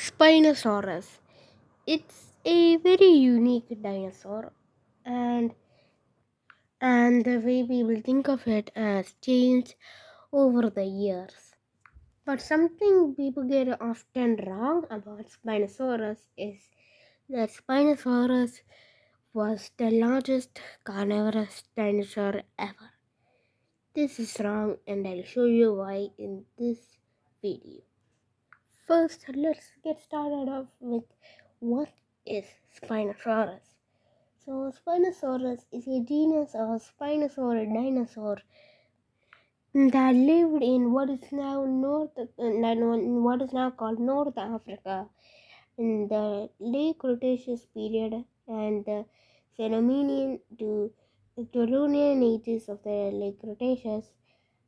Spinosaurus. It's a very unique dinosaur, and and the way people think of it has changed over the years. But something people get often wrong about Spinosaurus is that Spinosaurus was the largest carnivorous dinosaur ever. This is wrong, and I'll show you why in this video. First, let's get started off with what is Spinosaurus. So, Spinosaurus is a genus of spinosaurid dinosaur that lived in what is now North, uh, what is now called North Africa in the late Cretaceous period and the Cenomanian to the Turonian ages of the late Cretaceous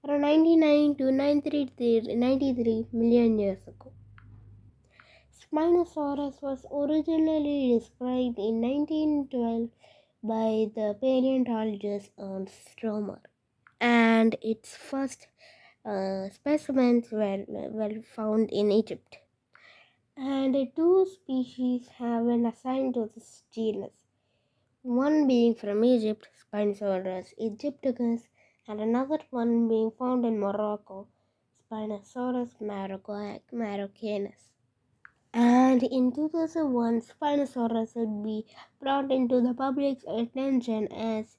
around 99 to 93, 93 million years ago. Spinosaurus was originally described in 1912 by the paleontologist Ernst Stromer, and its first uh, specimens were, were found in Egypt. And two species have been assigned to this genus, one being from Egypt, Spinosaurus aegyptiacus, and another one being found in Morocco, Spinosaurus maroccanus and in 2001 spinosaurus would be brought into the public's attention as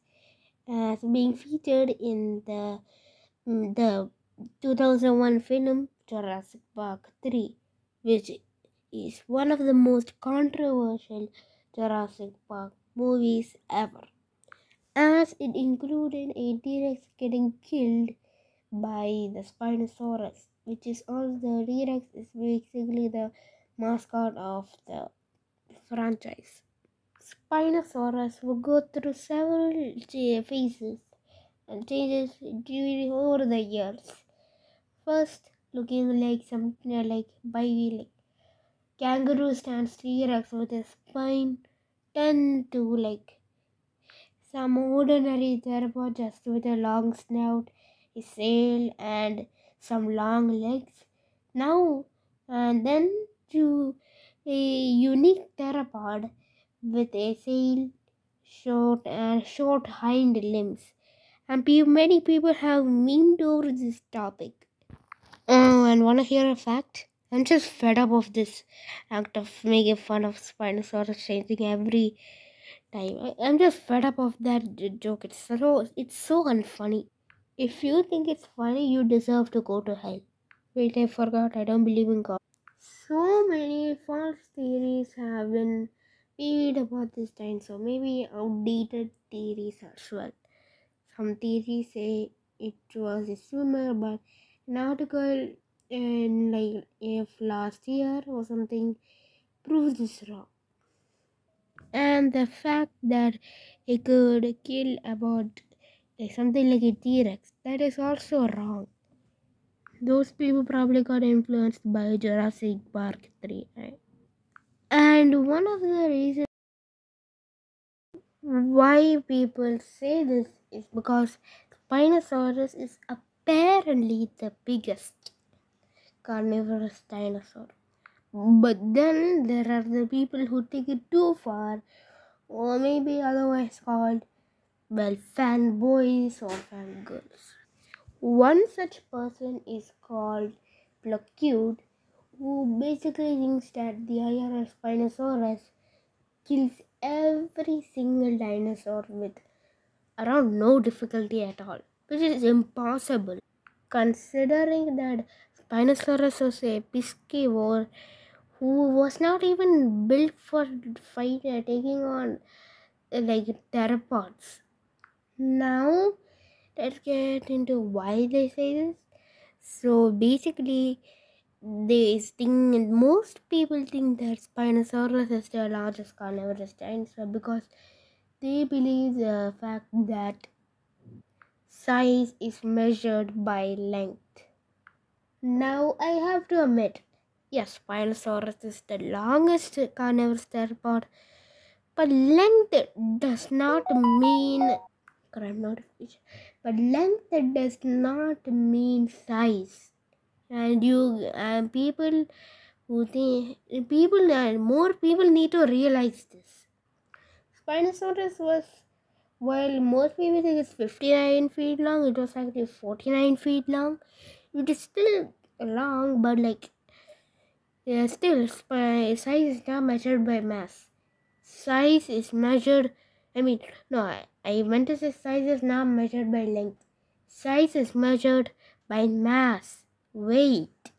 as being featured in the mm, the 2001 film Jurassic Park 3 which is one of the most controversial Jurassic Park movies ever. As it included a T-Rex getting killed by the Spinosaurus which is all the T-Rex is basically the mascot of the franchise. Spinosaurus will go through several phases and changes during over the years. First, looking like something like like kangaroo stands T-Rex with a spine, tend to like some ordinary theropod just with a long snout, a sail, and some long legs. Now and then to a unique theropod with a sail, short and short hind limbs. And many people have memed over this topic. Oh, and wanna hear a fact? I'm just fed up of this act of making fun of Spinosaurus changing every time. I'm just fed up of that joke. It's so it's so unfunny. If you think it's funny, you deserve to go to hell. Wait, I forgot. I don't believe in God. So many false theories have been made about this dinosaur. Maybe outdated theories as well. Some theories say it was a swimmer, but an article in like if last year or something proves this wrong. And the fact that it could kill about like something like a T-Rex, that is also wrong those people probably got influenced by Jurassic Park 3. Right? And one of the reasons why people say this is because Spinosaurus is apparently the biggest carnivorous dinosaur. But then there are the people who take it too far, or maybe otherwise called, well, fanboys or fangirls. One such person is called Plockute, who basically thinks that the IRS Spinosaurus kills every single dinosaur with around no difficulty at all, which is impossible considering that Spinosaurus was a piscivore who was not even built for fight uh, taking on like theropods. Now let's get into why they say this. So basically, they think most people think that Spinosaurus is the largest carnivorous dinosaur because they believe the fact that size is measured by length. Now I have to admit, yes, Spinosaurus is the longest carnivorous theropod, but length does not mean crime notification but length does not mean size and you and people who think people and more people need to realize this. Spinosaurus was while most people think it's 59 feet long, it was actually 49 feet long. It is still long, but like yeah, still size is not measured by mass. Size is measured. I mean, no, I, meant to say size is not measured by length. Size is measured by mass, weight.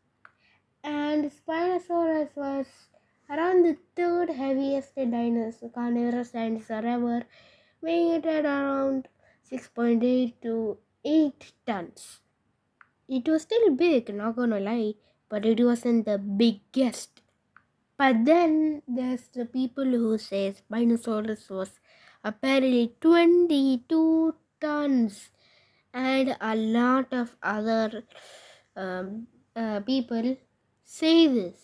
And Spinosaurus was around the third heaviest dinosaur, carnivorous dinosaur ever, weighing it at around 6.8 to 8 tons. It was still big, not gonna lie, but it wasn't the biggest. But then there's the people who say Spinosaurus was apparently 22 tons, and a lot of other um, uh, people say this.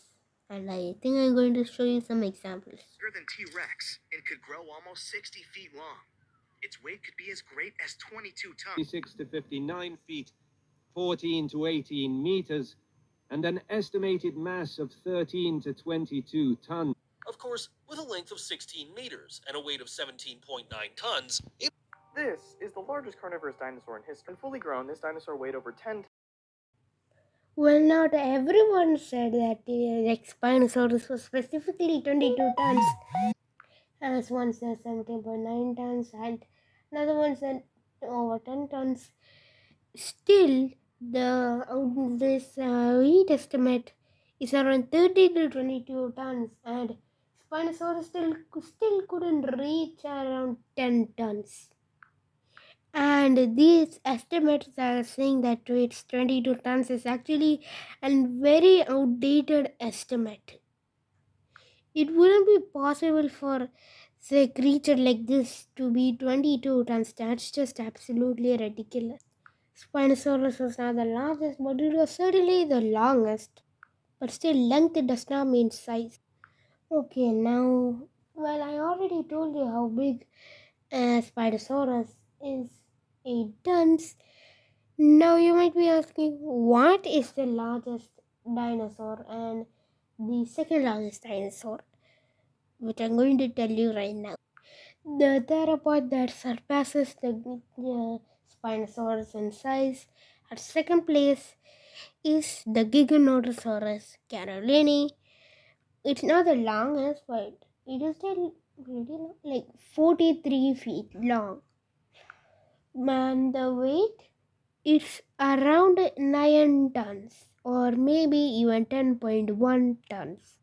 And I think I'm going to show you some examples. Bigger than T Rex and could grow almost 60 feet long. Its weight could be as great as 22 tons. 56 to 59 feet, 14 to 18 meters, and an estimated mass of 13 to 22 tons. Of course, with a length of 16 meters and a weight of 17.9 tons, it This is the largest carnivorous dinosaur in history. And fully grown, this dinosaur weighed over 10 Well, not everyone said that the like Spinosaurus was specifically 22 tons. As one said 17.9 tons, and another one said over 10 tons. Still, the uh, this uh, weight estimate is around 30 to 22 tons, and Spinosaurus still still couldn't reach around 10 tons. And these estimates are saying that it's 22 tons is actually a very outdated estimate. It wouldn't be possible for say creature like this to be 22 tons. That's just absolutely ridiculous. Spinosaurus was not the largest, but it was certainly the longest. But still, length does not mean size. Okay, now, well, I already told you how big uh, Spinosaurus is 8 tons. Now you might be asking, what is the largest dinosaur and the second largest dinosaur? Which I'm going to tell you right now. The theropod that surpasses the uh, Spinosaurus in size at second place is the Giganotosaurus carolini. It's not the longest, but it is still pretty long, like 43 feet long. And the weight is around 9 tons or maybe even 10.1 tons.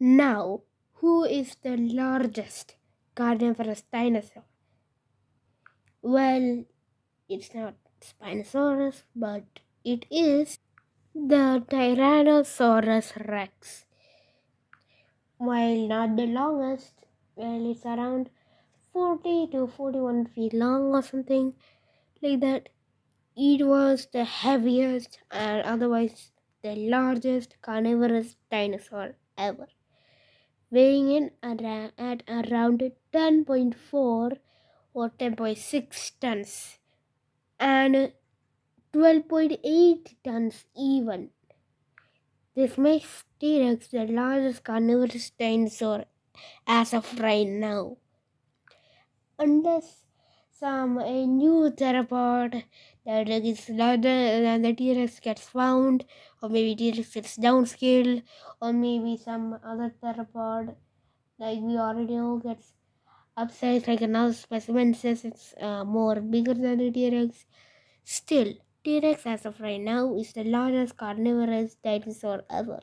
Now, who is the largest carnivorous dinosaur? Well, it's not Spinosaurus, but it is the Tyrannosaurus rex. While not the longest, well, it's around 40 to 41 feet long or something like that. It was the heaviest and otherwise the largest carnivorous dinosaur ever, weighing in at, at around 10.4 or 10.6 tons and 12.8 tons even. This makes T Rex the largest carnivorous dinosaur as of right now. Unless some a new theropod that is larger than the T Rex gets found, or maybe T Rex gets downscaled, or maybe some other theropod like we already know gets upsized, like another specimen says it's uh, more bigger than the T Rex. Still, T Rex as of right now is the largest carnivorous dinosaur ever.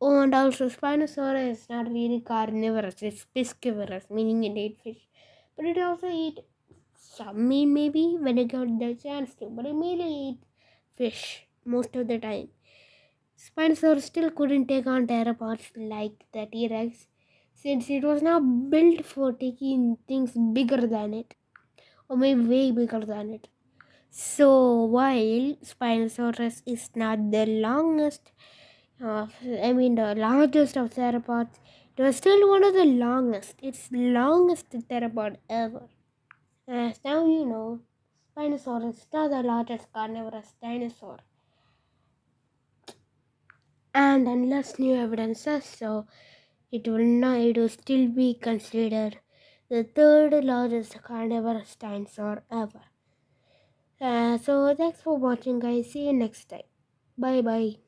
Oh, and also Spinosaurus is not really carnivorous, it's piscivorous, meaning it ate fish. But it also eat some meat maybe when it got the chance to, but it mainly eat fish most of the time. Spinosaurus still couldn't take on theropods like the T Rex since it was not built for taking things bigger than it, or maybe way bigger than it. So while Spinosaurus is not the longest of, I mean the largest of theropods, it was still one of the longest. It's longest theropod ever. As now you know, Spinosaurus is the largest carnivorous dinosaur. and unless new evidence says so, it will not it will still be considered the third largest carnivorous dinosaur ever. Uh, so thanks for watching guys. See you next time. Bye bye.